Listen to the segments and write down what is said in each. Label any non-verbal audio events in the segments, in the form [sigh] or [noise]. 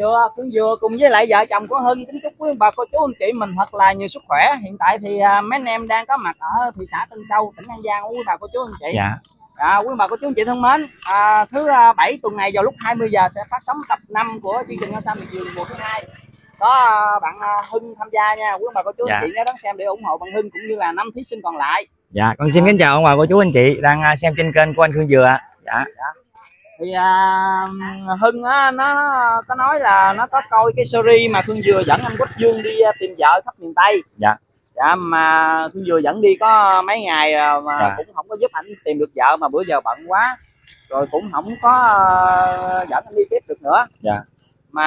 dừa Khương dừa cùng với lại vợ chồng của Hưng kính chúc quý bà cô chú anh chị mình thật là nhiều sức khỏe hiện tại thì à, mấy anh em đang có mặt ở thị xã Tân Châu tỉnh An Giang quý bà cô chú anh chị dạ À, quý bà cô chú anh chị thân mến, à, thứ à, bảy tuần này vào lúc 20 giờ sẽ phát sóng tập 5 của chương trình sao miệt vườn mùa thứ hai. Có à, bạn Hưng tham gia nha, quý bà cô chú Dạ. anh chị nhớ đón xem để ủng hộ bạn Hưng cũng như là năm thí sinh còn lại. dạ con xin kính chào ông bà cô chú anh chị đang xem trên kênh của anh Khương Dừa ạ. dạ Thì à, Hưng á, nó có nói là nó có coi cái series mà Khương Dừa dẫn anh Quốc Dương đi à, tìm vợ khắp miền Tây. Dạ. Dạ mà Khương Dừa dẫn đi có mấy ngày à, mà Dạ. cũng không có giúp anh tìm được vợ mà bữa giờ bận quá. Rồi cũng không có à, dẫn anh đi tiếp được nữa. Dạ. Mà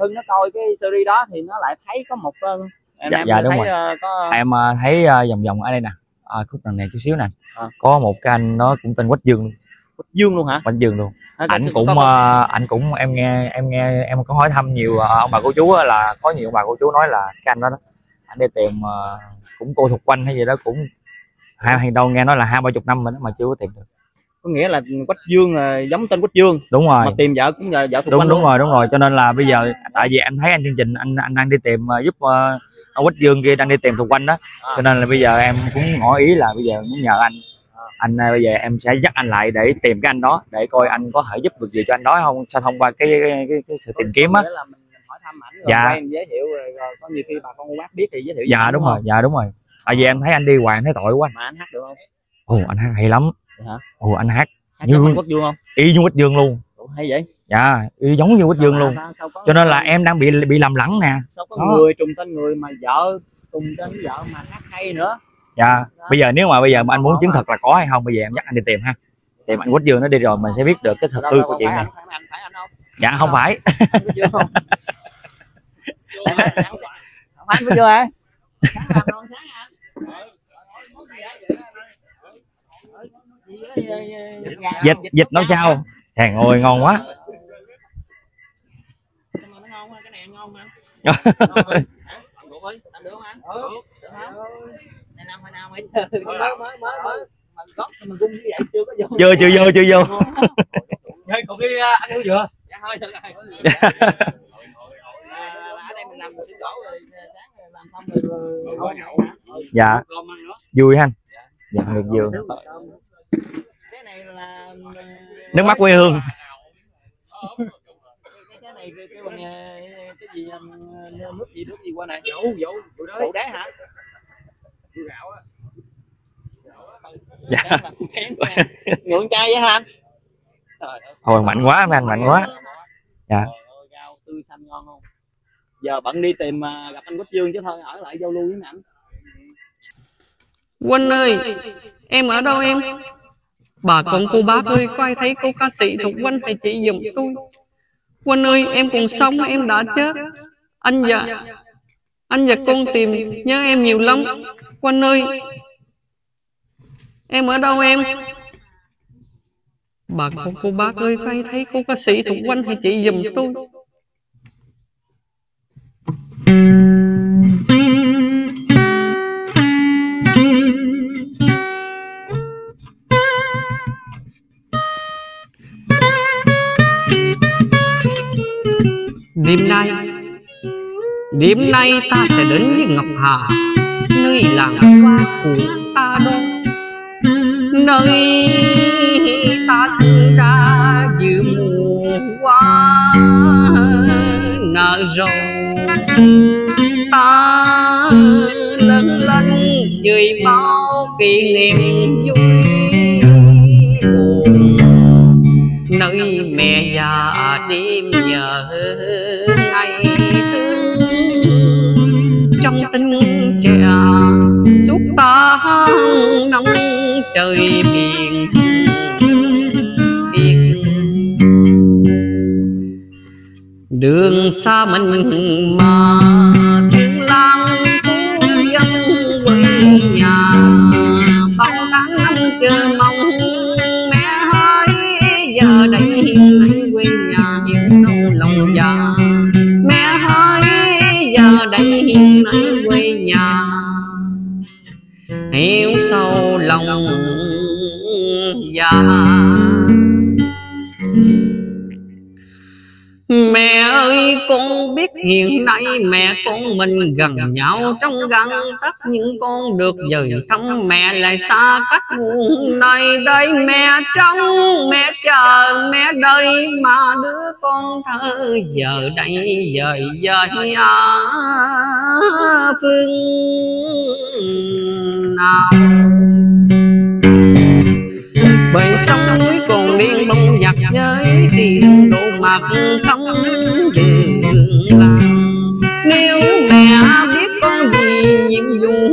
Hưng nó coi cái series đó thì nó lại thấy có một em Dạ, em dạ, đúng thấy rồi. có em thấy vòng vòng ở đây nè à, khúc đằng này chút xíu nè À. có một cái anh nó cũng tên Quách Dương Quốc Dương luôn hả? Quách Dương luôn có- ảnh cũng à, ảnh cũng em nghe em nghe em có hỏi thăm nhiều à, ông bà cô chú á, là có nhiều ông bà cô chú nói là cái anh đó, đó anh đi tìm à, cũng cô thuộc quanh hay gì đó cũng hai hàng đầu nghe nói là hai ba chục năm rồi đó mà chưa có tìm được có nghĩa là Quách Dương là giống tên Quách Dương đúng rồi mà tìm vợ cũng vợ vợ thuộc đúng quanh đúng luôn. rồi đúng rồi cho nên là bây giờ tại vì em thấy anh chương trình anh anh đang đi tìm ờ, giúp ờ, ông Quách Dương kia đang đi tìm thuộc quanh đó À. cho nên là bây giờ em cũng ngỏ ý là bây giờ muốn nhờ anh anh ờ, bây giờ em sẽ dắt anh lại để tìm cái anh đó để coi anh có thể giúp được gì cho anh đó không sao thông qua cái cái, cái, cái sự tìm kiếm á. Dạ. quen giới thiệu rồi, rồi có nhiều khi bà con bác biết thì giới thiệu dạ đúng rồi dạ đúng rồi. Tại vì em thấy anh đi hoàng thấy tội quá. Mà anh hát được không? Ồ anh hát hay lắm. Hả? ồ anh hát hát Như- Quách Dương không? Y như Quách Dương luôn. Ủa, hay vậy? Dạ y giống như Quách Dương luôn. cho nên là em đang bị bị lầm lẫn nè. Sao có người trùng tên người mà vợ trùng tên vợ mà hát hay nữa dạ. Bây giờ nếu mà bây giờ mà anh muốn chứng thật là có hay không bây giờ em dắt anh đi tìm ha. Tìm anh Quách Dương nó đi rồi mình sẽ biết được cái thật đâu, của chuyện này. anh, phải anh phải anh không? Dạ không phải. Anh Dương hả? Sáng làm đâu sáng hả dịch dịch nấu chao hàng ơi ngon quá. Sao mà nó ngon quá, cái này ngon mà. Ngon mà. Ăn được ơi, ăn được không anh? Được. Năm ấy. Mới, mới, mới, mới. Mà gót sao mình gung như vậy chưa có vô. chưa chưa vô chưa vô. [laughs] Thôi, còn đi à, ăn chưa? Vừa? Dạ thôi, được rồi. À, ở đây mình gỗ sáng làm xong dạ. Vui ha dạ. Được dương Cái này là nước mắt quê hương. cái, cái này cái, bằng ờ, cái gì nước gì nước gì qua này? Dầu dầu đá hả dạ ngưỡng chai vậy hả anh thôi mạnh quá anh mạnh quá Dạ. Trời ơi, rau tươi xanh ngon không giờ bận đi tìm à, gặp anh Quốc Dương chứ thôi ở lại giao lưu với ảnh Quân ơi, em ở đâu em? Bà con cô bác ơi, có ai thấy cô ca sĩ Thục Quân thì chỉ giùm tôi. Quân ơi, em còn sống, em đã chết. Anh và anh và con tìm nhớ em nhiều lắm. Quân ơi, em ở đâu em? Bà cô, cô bác ơi, có ai thấy cô ca sĩ Thục Quanh hay chị giùm tôi. Đêm nay Đêm nay ta sẽ đến với Ngọc Hà Nơi làng hoa của Nơi ta sinh ra giữa mùa hoa nở rộ. Ta lớn lên dưới bao kỷ niệm vui buồn. Nơi mẹ già đêm nhờ ngày thương. Trong tình trẻ, suốt ta nắng trời biển miền đường xa mình mà xương lang phố dân quê nhà. Bao tháng chờ mong già Mẹ ơi, con biết hiện nay mẹ con mình gần nhau. Trong gần tất những con được dời thăm, mẹ lại xa cách buồn này Đây. Mẹ trông, mẹ chờ, mẹ đây mà đứa con thơ giờ đây giờ giờ à phương nào bờ sông núi còn điên bông nhặt giới thì độ mặt không đường làm nếu mẹ biết con gì, nhiệm vụ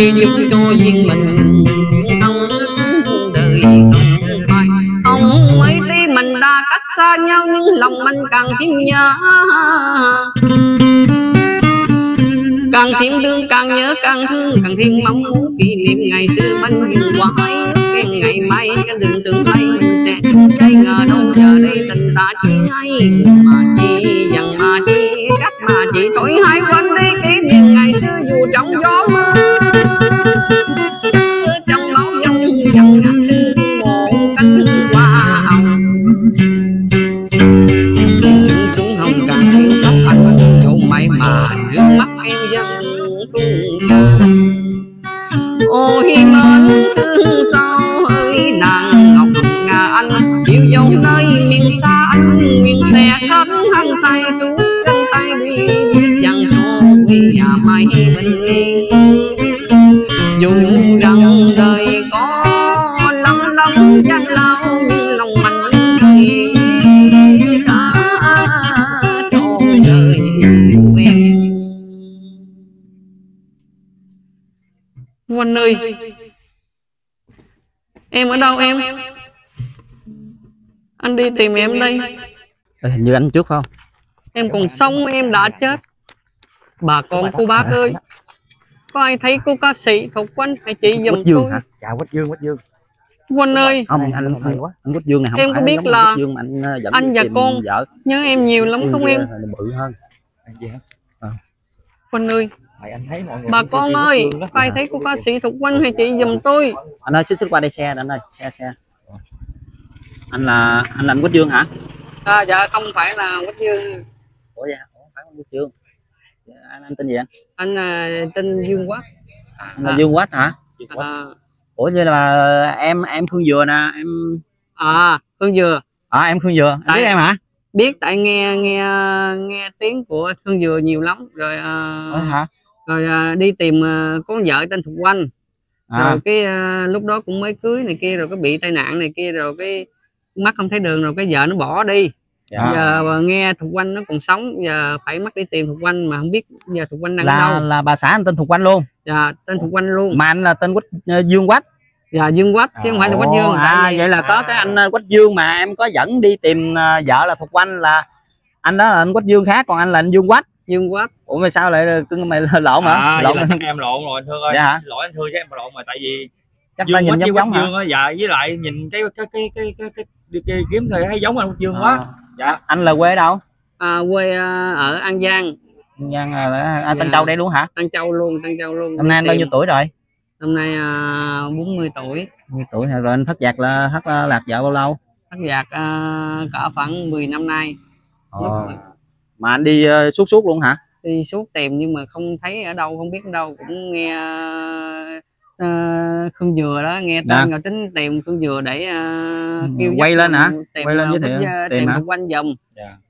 như giúp cho riêng mình không đời không phai ông mấy tí mình đã cách xa nhau, nhưng lòng mình càng thêm nhớ. Càng thêm thương, càng nhớ, càng thương, càng thêm mong muốn kỷ niệm ngày xưa mình như hoài. Cái ngày mai, cái đường tương lai mình sẽ chung cháy ngờ đâu giờ đây tình ta chỉ hay. Mà chỉ dần mà chỉ cách mà chỉ thôi hai quên khắp hăng say xuống chân tay đi, biết dặn cho quê mày mình yên dù rằng đời có lắm lắm gian lao nhưng lòng mình thì đã trọn đời quen. Quân ơi, Em ở đâu em? Anh đi tìm em đây. Ê, hình như anh trước phải không? Em còn sống em đã chết. Bà con cô bác ơi Có ai thấy cô ca sĩ Thục Quân hãy chỉ giùm Quách Dương tôi? hả? chào quách dương quách dương. Quân ơi. Không anh anh anh, hay quá. anh Quách Dương này không Em có biết là Dương mà anh ờ, dẫn anh và con vợ. Nhớ em nhiều lắm không em? Bự hơn. Hả? Quân ơi. Mày anh thấy mọi người Bà con ơi. Có ai thấy cô ca sĩ Thục Quân hãy chỉ giùm tôi? Anh ơi xích xích qua đây xe anh ơi. Xe xe. Anh là anh là anh Quách Dương hả à, Dạ không phải là Quách Dương ủa hả? ủa phải Quách Dương Dạ, anh anh tên gì anh? Anh à, tên Dương Quát anh là À. Dương Quách hả? À, ủa vậy là em em Phương Dừa nè em à Hương Dừa. À em Phương Dừa. Tại- biết em hả? biết tại nghe nghe nghe tiếng của Hương Dừa nhiều lắm. Rồi Ờ, à, hả? rồi à, đi tìm à, con vợ tên Thục Quanh à, rồi cái à, lúc đó cũng mới cưới này kia rồi cái bị tai nạn này kia rồi cái mắt không thấy đường rồi cái vợ nó bỏ đi. Dạ. giờ mà nghe Thục Quanh nó còn sống giờ phải mất đi tìm Thục Quanh mà không biết giờ Thục Quanh đang ở là đâu. là bà xã anh tên Thục Quanh luôn. Dạ tên Thục Quanh luôn. Mà anh là tên Quách ờ, Dương Quách. Dạ Dương Quách chứ không phải là Quách Dương à vì- vậy là có cái anh ờ, Quách Dương mà em có dẫn đi tìm ờ, vợ là Thục Quanh là anh đó là anh Quách Dương khác còn anh là anh Dương Quách. Dương Quách. Ủa mà sao lại cưng mày [laughs] lộn hả? À, lộn là chắc em lộn rồi anh thương ơi. Dạ hả? Xin lỗi anh thương chứ em lộn rồi tại vì chắc ta nhìn Quách giống giống Dương á dạ với lại nhìn cái cái cái cái cái, cái, cái kiếm thì thấy giống anh Quách Dương quá. À, dạ. Anh là quê ở đâu? À, quê à, ở An Giang. Nhân là à, Tân Dạ. Châu đây luôn hả? Tân Châu luôn Tân Châu luôn. Năm nay anh Đi bao nhiêu tuổi rồi? Năm nay à, 40 tuổi. Nhiêu tuổi rồi anh thất giặc là thất ờ, lạc vợ bao lâu? Thất giặc à, cả khoảng 10 năm nay. Lúc Ồ. mà anh đi ờ, suốt suốt luôn hả? Đi suốt tìm nhưng mà không thấy ở đâu không biết ở đâu. Cũng nghe à, khương dừa đó nghe Dạ. tên rồi tính tìm khương dừa để ờ, kêu Quay lên hả? tìm, Quay lên giới thiệu, bích, ờ, tìm tìm một quanh vòng.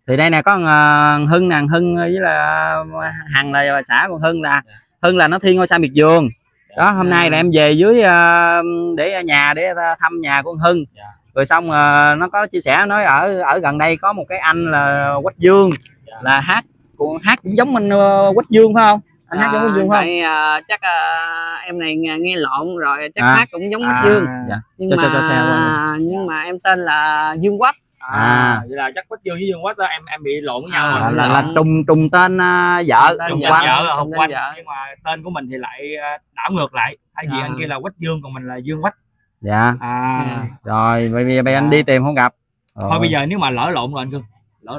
Thì đây nè có uh, hưng nè hưng với là hằng là bà xã còn hưng là hưng là nó thiên ngôi sao miệt vườn. Đó hôm nay là em về dưới ờ, để ở nhà để thăm nhà của con hưng. Dạ. rồi xong ờ, nó có chia sẻ nói ở ở gần đây có một cái anh là quách dương Dạ. là hát cũng hát cũng giống anh ờ, quách dương phải không anh hát giống quách dương phải không tại ờ, chắc ờ, em này nghe, lộn rồi chắc À. hát cũng giống À. Bích Dương dạ nhưng cho- mà cho- cho xe nhưng mà em tên là Dương Quách à, À. vậy là chắc quách dương với dương quách đó em em bị lộn với nhau À, rồi. là, là, trùng trùng tên ờ, vợ Tên trùng vợ. quan vợ là Tên hồng tên vợ. nhưng mà tên của mình thì lại đảo ngược lại thay vì À. anh kia là quách dương còn mình là dương quách dạ à Dạ. rồi bởi vì bây giờ anh đi tìm không gặp thôi bây giờ nếu mà lỡ lộn rồi anh cưng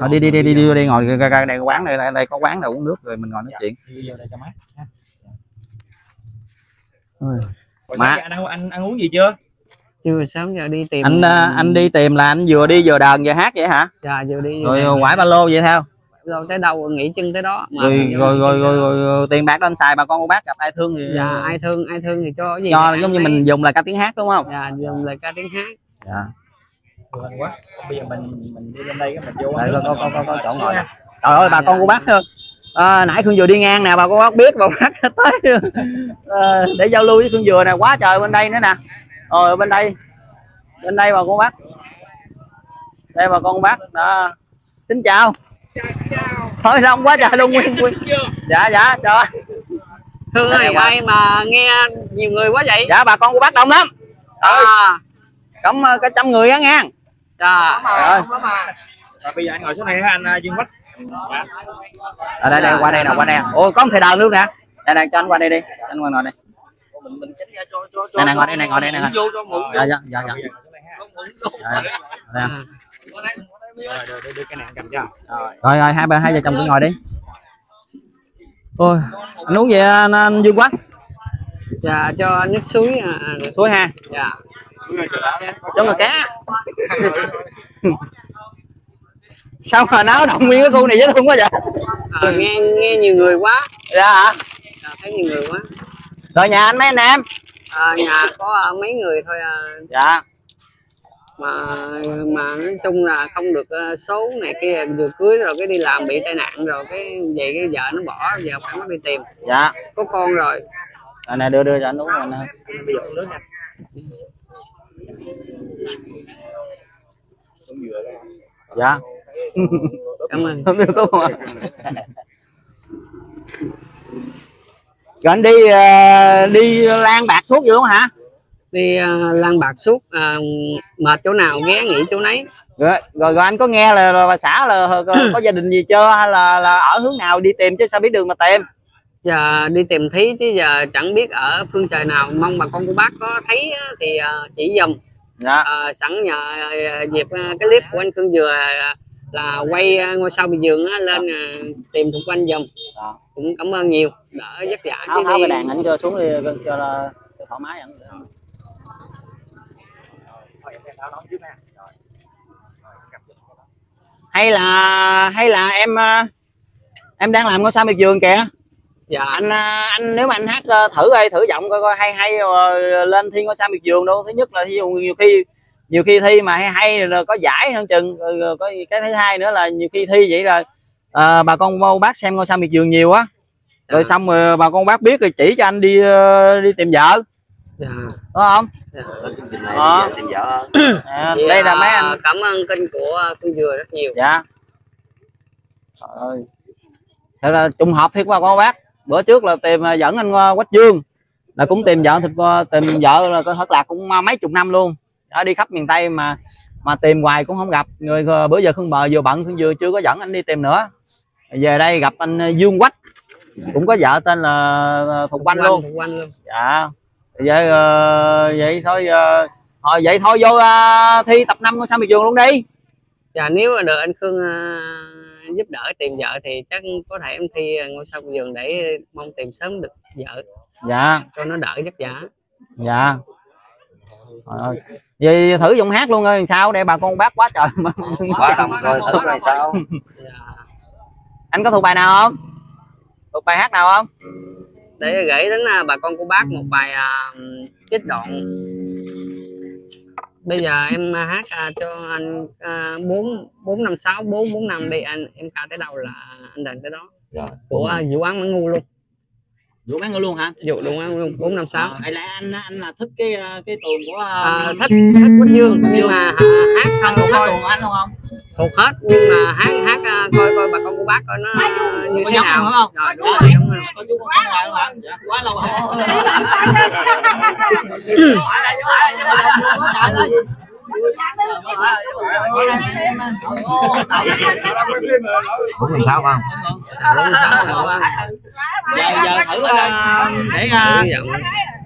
Thôi đi đi rồi đi đi đi, đi ngồi ra, ra đây có quán đây đây, đây có quán đâu uống nước rồi mình ngồi nói chuyện. đi vô đây cho mát. Rồi giờ anh ăn, anh ăn uống gì chưa? Chưa sớm giờ đi tìm anh ờ, anh đi tìm là anh vừa đi vừa đờn vừa hát vậy hả? Dạ vừa đi rồi vừa quải ba lô vậy theo đâu tới đâu nghỉ chân tới đó Mà rồi rồi rồi, rồi, rồi, rồi tiền bạc đó anh xài bà con cô bác gặp ai thương thì dạ ai thương ai thương thì cho cái gì cho giống như mình dùng là ca tiếng hát đúng không? Dạ dùng lời ca tiếng hát. Dạ Anh quá. Bây giờ mình mình đi lên đây cái mình vô Đây, có- mình có- có- có ngồi. Nè. trời ơi bà con cô bác thương. À, nãy Khương Dừa đi ngang nè bà con bác biết bà bác [laughs] tới ờ, để giao lưu với Khương Dừa nè. Quá trời bên đây nữa nè. Rồi bên đây. Bên đây bà con bác. Đây bà con bác. Đó. Xin chào. Thôi đông quá trời luôn nguyên nguyên. Dạ dạ trời thương ơi qua. ai mà nghe nhiều người quá vậy. Dạ bà con cô bác đông lắm. À. cấm ờ, cả trăm người á ngang dạ rồi Rồi bây giờ anh ngồi xuống đây ha anh uh, dương quách Dạ. ở đây đây qua đây nè qua đây ôi có một thầy đờn luôn nè đây nè cho anh qua đây đi anh qua ngồi đây mình mình tránh ra cho cho cho Này, này, ngồi đây, này, ngồi đây, này. vô cho ngủ dạ dạ dạ dạ đây. Đây, đây. à. rồi rồi đưa- đưa cái này anh cầm cho rồi rồi hai bà hai vợ chồng cứ ngồi đi ôi anh uống gì anh, anh dương quá dạ cho nước suối à, à, suối ha dạ cho người cá. Sao mà náo động nguyên cái khu này dễ thương quá vậy? À, nghe nghe nhiều người quá. Dạ hả? À, thấy nhiều người quá. Rồi nhà anh mấy anh em? À, nhà có à, mấy người thôi à, dạ. Mà mà nói chung là không được ờ, số này kia vừa cưới rồi cái đi làm bị tai nạn rồi cái vậy cái vợ nó bỏ giờ phải mất đi tìm dạ. Có con rồi. Rồi này đưa đưa cho anh uống rồi nè bây giờ uống nước nha dạ. Cảm ơn. Không tốt không ạ? rồi anh đi ờ, đi lan bạc suốt vậy không hả? Đi uh, lang bạc suốt à, mệt chỗ nào ghé nghỉ chỗ nấy. Rồi, rồi, rồi anh có nghe là, là bà xã là có, có gia đình gì chưa? Hay là là ở hướng nào đi tìm chứ sao biết đường mà tìm? Giờ đi tìm thí chứ giờ chẳng biết ở phương trời nào. Mong bà con của bác có thấy thì ờ, chỉ dùm dạ. Ờ, sẵn nhờ ờ, dịp ờ, cái clip của anh Khương Dừa là quay ngôi sao bị giường á, lên tìm thuộc quanh dùm Dạ. cũng cảm ơn nhiều. Đỡ vất vả. Tháo tháo đi cái đàn ảnh cho xuống đi cho, cho, cho thoải mái ảnh hay là hay là em em đang làm ngôi sao miệt vườn kìa dạ. Anh ờ, anh nếu mà anh hát ờ, thử ơi thử giọng coi coi hay hay rồi lên thi ngôi sao miệt vườn đâu. Thứ nhất là thí dụ nhiều khi nhiều khi thi mà hay hay rồi có giải hơn chừng rồi, rồi có cái thứ hai nữa là nhiều khi thi vậy rồi ờ, bà con cô bác xem ngôi sao miệt vườn nhiều á. Rồi Dạ. xong rồi bà con bác biết rồi chỉ cho anh đi ờ, đi tìm vợ. Dạ. Đúng không? Dạ. Đó. tìm vợ. À, Vậy, đây là à, mấy anh. Cảm ơn kênh của ờ, Khương Dừa rất nhiều. Dạ. Trời ơi. Thật là trùng hợp thiệt bà con bác bữa trước là tìm à, dẫn anh qua quách dương là cũng tìm vợ thịt tìm vợ là có thất lạc cũng mấy chục năm luôn. Đã đi khắp miền tây mà mà tìm hoài cũng không gặp. Người bữa giờ khương bờ vừa bận vừa chưa có dẫn anh đi tìm nữa. Về đây gặp anh dương quách cũng có vợ tên là thục quanh luôn. Thuộc quanh luôn. Dạ. Vậy vậy thôi thôi vậy thôi vô thi tập năm ngôi sao miệt vườn luôn đi. Dạ nếu mà được anh Khương giúp đỡ tìm vợ thì chắc có thể em thi ngôi sao giường để mong tìm sớm được vợ. Dạ. Cho nó đỡ vất vả dạ. Trời ơi. vậy thử giọng hát luôn ơi sao để bà con bác quá trời mà. [laughs] Quá đông rồi thử rồi sao. Dạ. anh có thuộc bài nào không? Thuộc bài hát nào không? Để gửi đến à, bà con cô bác một bài à, trích đoạn bây giờ em à, hát à, cho anh à, bốn bốn năm sáu bốn bốn năm đi anh em ca tới đâu là anh đền tới đó Rồi. của à, vụ án mãn ngu luôn Vũ bán luôn hả? vụ đúng án luôn bốn năm sáu Ờ, hay là anh anh là thích cái ờ, cái tuồng của à, ờ, thích thích Quách Dương nhưng mà à, hát không thuộc thôi anh luôn không? thuộc hết nhưng mà hát hát à, coi coi cô bác coi nó như Có thế nào. không, không? rồi đúng rồi. rồi. Luôn hả? Dạ, quá lâu rồi. bốn sáu phải không giờ giờ thử ờ, để ờ,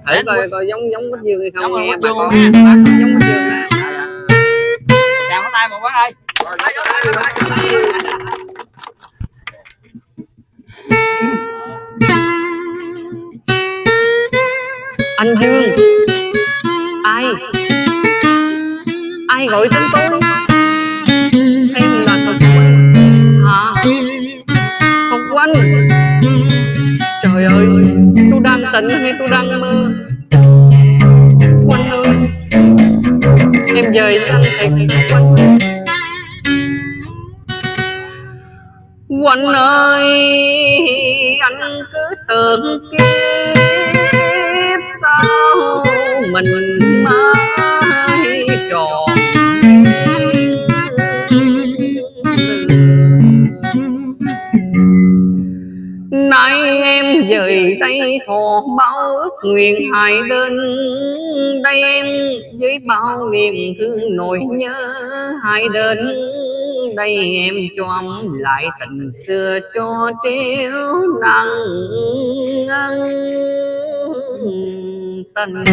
Thử coi coi giống giống Quách Dương hay không nghe bà con giống Quách Dương nè. Chào có tay một bác ơi anh Dương ai? Ai gọi tên tôi? Em là Thục Quanh hả à. Thục Quanh trời ơi, tôi đang tỉnh hay tôi đang mơ? Quanh ơi. Em về với anh thiệt Quanh Quanh ơi. Tay thọ bao ước nguyện hại đến đây em với bao niềm thương nỗi nhớ hai đến đây em cho ông lại tình xưa cho treo nặng ngân tình.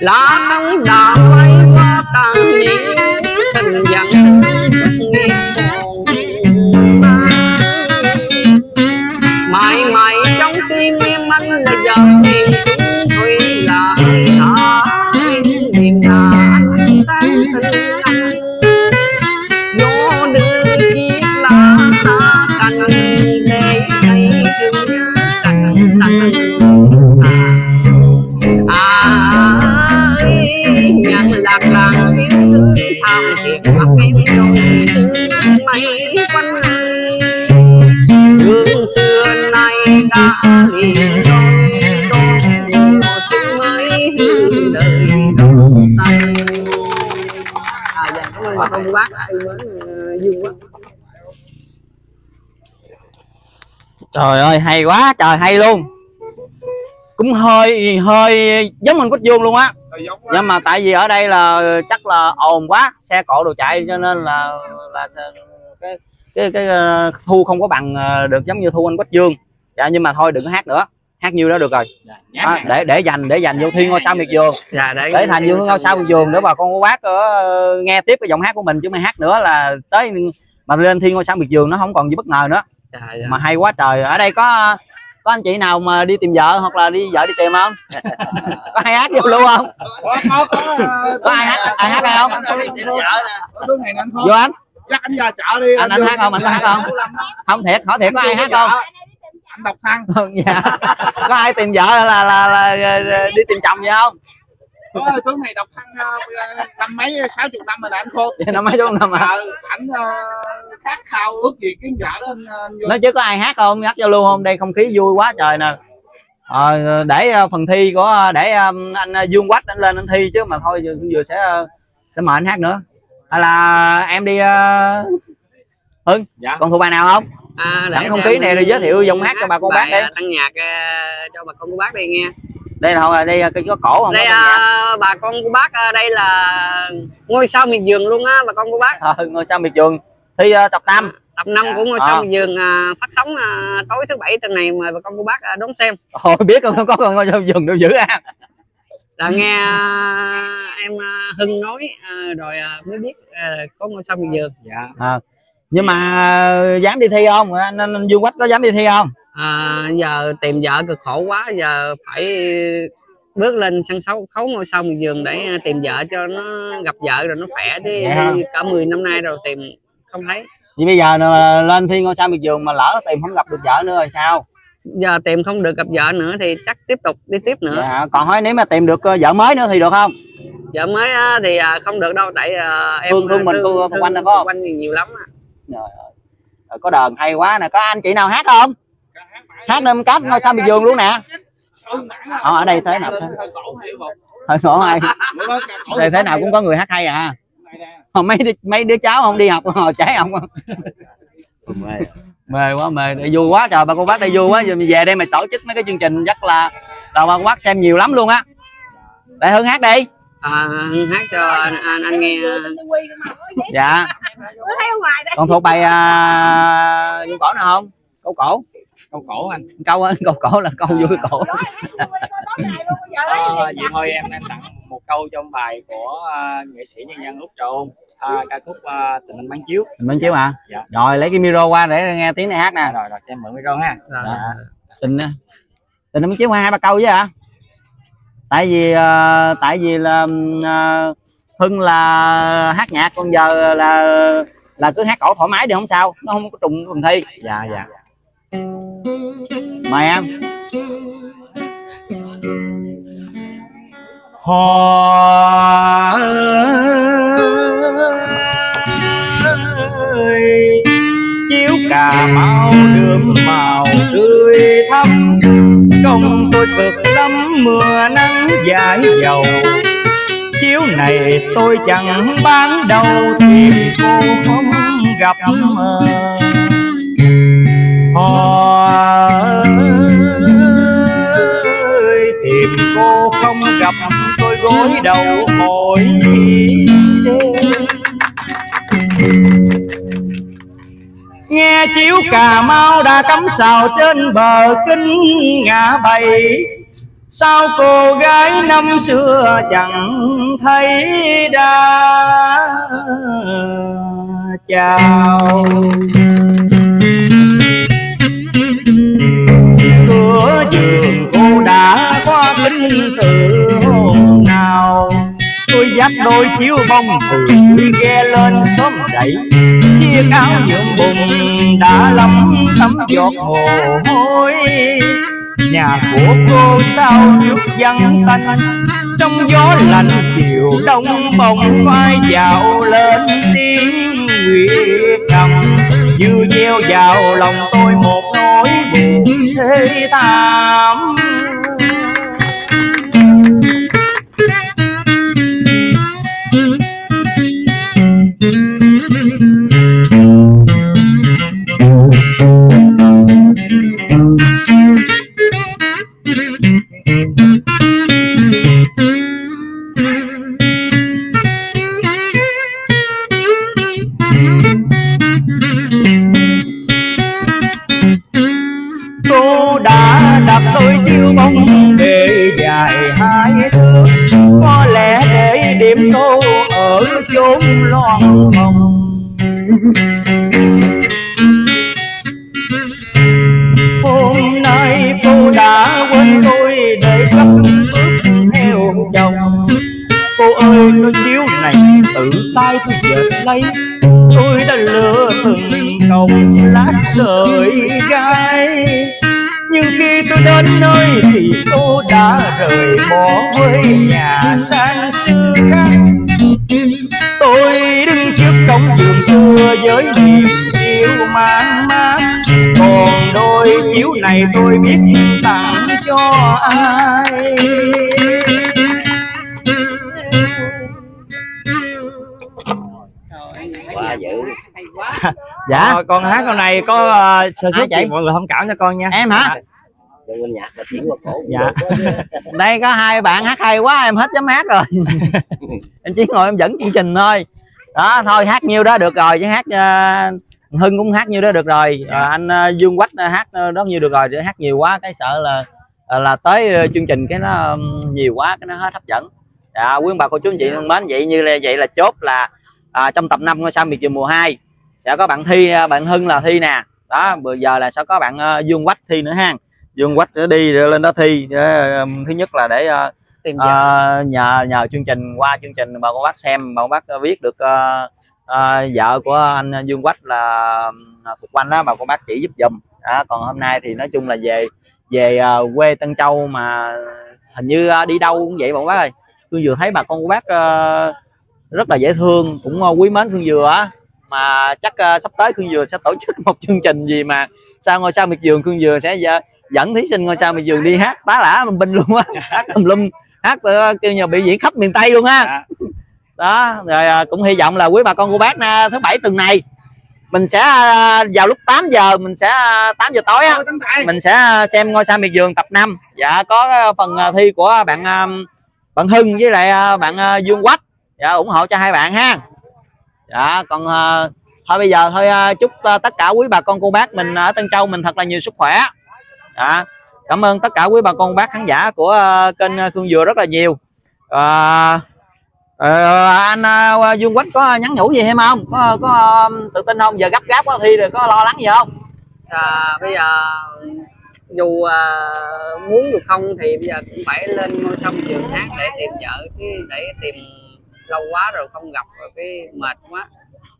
Lá thắm đỏ đã rồi mới đời đồng say à dạ cảm ơn bà con bác yêu mến dương quá trời ơi, hay quá, trời hay luôn. Cũng hơi hơi giống mình quách dương luôn á. Nhưng mà tại vì ở đây là chắc là ồn quá, xe cộ đồ chạy cho nên là là cái cái cái thu không có bằng ờ, được giống như thu anh quách dương dạ nhưng mà thôi đừng có hát nữa. Hát nhiêu đó được rồi. Đó, để để dành để dành vô thiên ngôi sao miệt vườn. Dạ để để thành vô ngôi sao miệt vườn để bà con cô bác ờ, nghe tiếp cái giọng hát của mình chứ mà hát nữa là tới mà lên thiên ngôi sao miệt vườn nó không còn gì bất ngờ nữa. Dạ, dạ. mà hay quá trời. Ở đây có có anh chị nào mà đi tìm vợ hoặc là đi vợ đi tìm không? Có ai hát vô luôn không? Có có có có ai hát ai hát hay không? vô anh. Dắt anh ra chợ đi anh anh hát không? Anh hát không? Không thiệt hỏi thiệt có ai hát không anh độc thân. Dạ. Có ai tìm vợ là là, là, là đi tìm chồng gì không? Ôi, tướng này độc thân ờ, năm mấy sáu chục năm rồi nè anh khôn. Vậy năm mấy chục năm à ờ, ảnh ờ, khát khao ước gì kiếm vợ đó anh, anh vô. nói chứ có ai hát không? Hát giao lưu không? Đây không khí vui quá trời nè. Ờ, để phần thi của ờ, để anh Dương Quách anh lên anh thi chứ mà thôi vừa, vừa sẽ sẽ mời anh hát nữa. Hay là em đi uh... Hưng Dạ. còn thuộc bài nào không à, sẵn không khí này giới thiệu giọng hát cho bà con bác đi. à, tăng nhạc à, cho bà con cô bác đây nghe. Đây là thôi đây là cái có cổ không? Đây à, bà con cô bác à, đây là ngôi sao miệt vườn luôn á bà con cô bác. Ờ, ngôi sao miệt vườn. Thi ờ, tập 5 tập 5 của ngôi À. sao miệt vườn à, phát sóng à, tối thứ bảy tuần này mời bà con cô bác à, đón xem. Thôi biết không có ngôi sao miệt vườn đâu dữ à. Là nghe à, em à, Hưng nói à, rồi à, mới biết à, có ngôi sao miệt vườn. Dạ. À, nhưng mà dám đi thi không? Anh, anh, anh Dương Quách có dám đi thi không? À, giờ tìm vợ cực khổ quá giờ phải bước lên sân khấu khấu ngôi sao miệt vườn để à, tìm vợ cho nó gặp vợ rồi nó khỏe. Chứ cả 10 năm nay rồi tìm không thấy. Vậy bây giờ lên thi ngôi sao miệt vườn mà lỡ tìm không gặp được vợ nữa rồi sao? Giờ tìm không được gặp vợ nữa thì chắc tiếp tục đi tiếp nữa. Dạ, còn hỏi nếu mà tìm được ờ, vợ mới nữa thì được không? Vợ mới thì à, không được đâu tại à, em Thương- thương mình, thương- thương có không? quanh nhiều, nhiều lắm. Trời ơi. Rồi, có đờn hay quá nè. Có anh chị nào hát không? Hát nên cáp ngôi sao bị vườn luôn nè. Ờ, ở đây thế nào thế? Hơi khổ ai? đây thế nào cũng có người hát hay à. Mấy đứa, mấy đứa cháu không đi học hồi cháy không? Mê quá mê. Đây vui quá trời bà cô bác đây vui quá. Giờ mình về đây mày tổ chức mấy cái chương trình rất là là bà cô bác xem nhiều lắm luôn á. Đại hưng hát đi à, hát cho anh, anh, anh nghe. Dạ. Còn thuộc bài những cổ nào không? Câu cổ. Câu cổ anh. Câu á, câu cổ là câu vui cổ. Ờ, [laughs] vậy thôi em em tặng một câu trong bài của à, nghệ sĩ nhân dân Út Trộn à, ca khúc à, tình anh bán chiếu. Mình chiếu mà Dạ. rồi lấy cái micro qua để nghe tiếng này hát nè. Rồi rồi cho em mượn micro ha. Rồi. Dạ. tình tình mình chiếu hai ba câu chứ hả tại vì ờ, tại vì là ờ, hưng là hát nhạc còn giờ là là cứ hát cổ thoải mái đi không sao nó không có trùng phần thi. Dạ dạ. Mời em. Hoa ơi cà mau đường màu tươi thắm. Công tôi cực lắm, mưa nắng dài dầu. Chiếu này tôi chẳng bán đâu tìm cô không gặp mơ hoa ơi, tìm cô không gặp, tôi gối đầu hồi. đêm nghe chiếu cà mau đã cắm sào trên bờ kinh ngã bầy. Sao cô gái năm xưa chẳng thấy đã chào? Cửa trường cô đã qua kính từ hôm nào? Tôi dắt đôi chiếu bông từ ghe lên sớm dậy chiếc áo nhuộm bùn đã lắm tấm giọt mồ hôi. Nhà của cô sao nước vắng tanh? Trong gió lạnh chiều đông bồng vai dạo lên tiếng nguyệt cầm như gieo vào lòng tôi một nỗi buồn thê thảm. Đã rời bỏ quê nhà sang xứ khác. Tôi đứng trước cổng giường xưa với niềm yêu mang mát còn đôi chiếu này tôi biết tặng cho ai. Quá dữ. Dạ. Ờ, con hát câu này có uh, sơ gì? Mọi người thông cảm cho con nha. Em hả bên nhạc là chuyển qua cổ Dạ. [laughs] đây có hai bạn hát hay quá em hết dám hát rồi. [laughs] Em chỉ ngồi em dẫn chương trình thôi. Đó thôi hát nhiêu đó được rồi chứ hát ờ, hưng cũng hát nhiêu đó được rồi. Ờ, anh ờ, dương quách hát đó nhiêu được rồi để hát nhiều quá cái sợ là là tới chương trình cái nó nhiều quá cái nó hết hấp dẫn. Dạ quý ông bà cô chú anh chị thân mến vậy như là vậy là chốt là à, trong tập 5 ngôi sao miệt vườn mùa 2 sẽ có bạn thi bạn hưng là thi nè. Đó bây giờ là sẽ có bạn ờ, dương quách thi nữa ha dương quách sẽ đi lên đó thi. Để, ừm, thứ nhất là để ờ, tìm Ờ, nhờ nhờ chương trình qua chương trình bà con bác xem bà con bác biết được ờ, ờ, vợ của anh Dương Quách là uh, Phục Anh đó bà con bác chỉ giúp giùm. Đó, còn hôm nay thì nói chung là về về ờ, quê Tân Châu mà hình như ờ, đi đâu cũng vậy bà con bác ơi. Phương vừa thấy bà con của bác ờ, rất là dễ thương cũng ờ, quý mến Phương Dừa á. Mà chắc ờ, sắp tới Phương Dừa sẽ tổ chức [laughs] một chương trình gì mà sao ngôi sao miệt vườn Phương Dừa sẽ ờ, dẫn thí sinh ngôi sao miệt vườn đi hát tá lả lum binh luôn á. [laughs] Hát tùm lum hát ờ, kêu nhờ biểu diễn khắp miền tây luôn ha đó rồi à, cũng hy vọng là quý bà con cô bác na, thứ bảy tuần này mình sẽ à, vào lúc 8 giờ mình sẽ à, 8 giờ tối á tài mình sẽ à, xem ngôi sao miệt vườn tập 5 dạ có à, phần à, thi của bạn à, bạn Hưng với lại à, bạn à, Dương Quách. Dạ ủng hộ cho hai bạn ha. Dạ còn à, thôi bây giờ thôi à, chúc à, tất cả quý bà con cô bác mình ở Tân Châu mình thật là nhiều sức khỏe dạ cảm ơn tất cả quý bà con bác khán giả của à, kênh à, Khương Dừa rất là nhiều. À, ờ, anh à, Dương Quách có nhắn nhủ gì thêm không? Có có tự tin không? Giờ gấp gáp quá thi rồi có lo lắng gì không? À, bây giờ dù à, muốn dù không thì bây giờ cũng phải lên ngôi sông trường hát để tìm vợ chứ để tìm lâu quá rồi không gặp rồi cái mệt quá.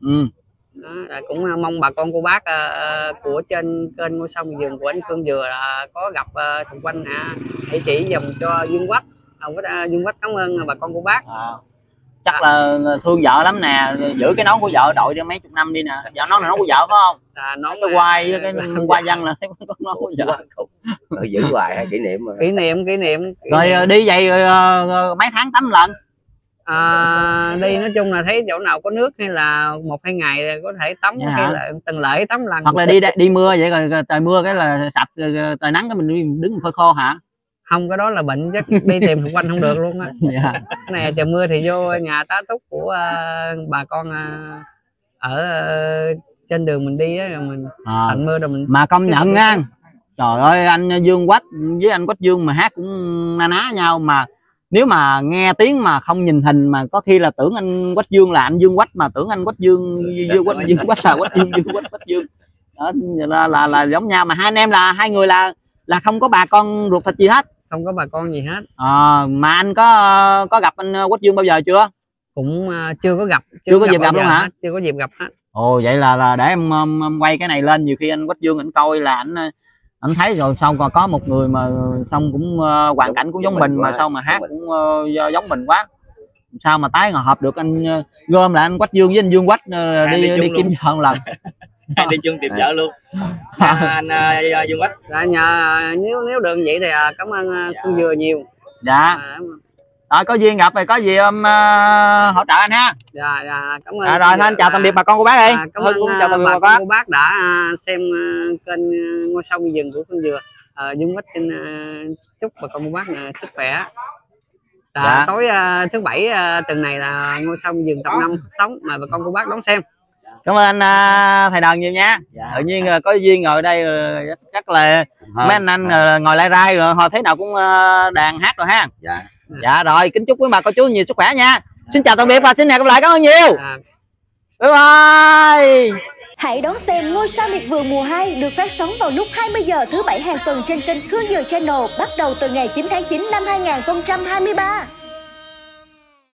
Ừ. đó, là cũng à, mong bà con cô bác à, à, của trên kênh ngôi sao miền vườn của anh Phương Dừa là có gặp uh, Thục Quanh à, hãy chỉ dùm cho Dương Quách. À, à, Dương Quách cảm ơn bà con cô bác. À, chắc là thương vợ lắm nè giữ cái nón của vợ đội cho mấy chục năm đi nè. Vợ nón là nón của vợ phải không? À, nói cái quai với cái quai [laughs] văn là thấy có nón của vợ. Giữ hoài kỷ niệm kỷ niệm kỷ niệm kỷ rồi niệm. đi vậy rồi, mấy tháng tắm lần à, đi nói chung là thấy chỗ nào có nước hay là một hai ngày có thể tắm Dạ. hay là tuần lễ tắm lần hoặc là đi đi mưa vậy rồi trời mưa cái là sạch rồi, trời nắng cái mình đứng khô khô hả? Không cái đó là bệnh chắc đi tìm xung quanh không được luôn á. [laughs] Dạ. Cái này trời mưa thì vô nhà tá túc của à, bà con à, ở à, trên đường mình đi á rồi mình à, mưa rồi mình mà công nhận nha. trời ơi anh Dương Quách với anh Quách Dương mà hát cũng na ná nhau mà nếu mà nghe tiếng mà không nhìn hình mà có khi là tưởng anh Quách Dương là anh Dương Quách mà tưởng anh Quách Dương Dương Quách Dương Quách là Quách Dương Dương Quách Quách Dương. Đó là, là là giống nhau. Mà hai anh em là hai người là là không có bà con ruột thịt gì hết. Không có bà con gì hết. À, mà anh có có gặp anh Quách Dương bao giờ chưa? Cũng à, chưa có gặp Chưa có dịp bao gặp luôn hả? chưa có dịp gặp hết. Ồ vậy là là để em, em, em quay cái này lên. Nhiều khi anh Quách Dương anh coi là anh anh thấy rồi xong còn có một người mà xong cũng ờ, hoàn cảnh cũng giống mình mà sao mà hát cũng do- giống mình quá. Sao mà tái hợp được anh ờ, gom lại anh Quách Dương với anh Dương Quách Hai đi đi đi kiếm vợ một lần. Hai [laughs] đi chung tìm vợ luôn. [laughs] Anh uh, Dương Quách. Dạ nhờ nếu nếu được vậy thì à, cảm ơn à, Phương Dừa nhiều. Dạ. À, rồi có duyên gặp rồi có gì em ờ, hỗ trợ anh ha. Dạ dạ cảm ơn à, rồi thôi anh chào tạm biệt bà con cô bác đi. À, cảm ơn cũng chào tạm biệt bà bà con con. cô bác đã à, xem kênh ngôi sao rừng của Phương Dừa. À, Dung Quách xin chúc bà con cô bác sức khỏe. À, Dạ. tối à, thứ bảy à, tuần này là ngôi sao rừng tập 5 sống mà bà con cô bác đón xem. Cảm ơn anh à, thầy đòn nhiều nha. Dạ. Tự nhiên à, có duyên ngồi đây rồi chắc- là mấy anh anh à, ngồi lai rai rồi hồi thế nào cũng à, đàn hát rồi ha. Dạ dạ rồi kính chúc quý bà cô chú nhiều sức khỏe nha. Xin chào tạm biệt và xin hẹn gặp lại cảm ơn nhiều. À, bye bye. Hãy đón xem Ngôi sao miệt vườn mùa 2 được phát sóng vào lúc 20 giờ thứ bảy hàng tuần trên kênh Khương Dừa Channel bắt đầu từ ngày 9 tháng 9 năm 2023.